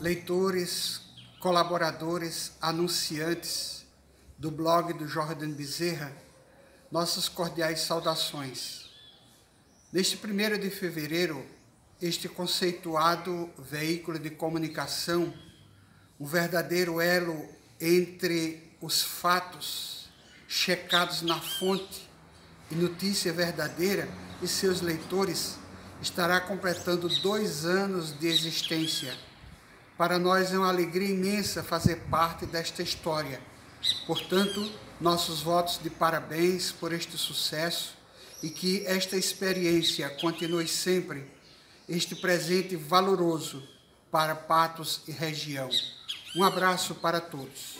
leitores, colaboradores, anunciantes do blog do Jordan Bezerra, nossas cordiais saudações. Neste primeiro de fevereiro, este conceituado veículo de comunicação, um verdadeiro elo entre os fatos checados na fonte e notícia verdadeira e seus leitores, estará completando dois anos de existência. Para nós é uma alegria imensa fazer parte desta história. Portanto, nossos votos de parabéns por este sucesso e que esta experiência continue sempre este presente valoroso para Patos e região. Um abraço para todos.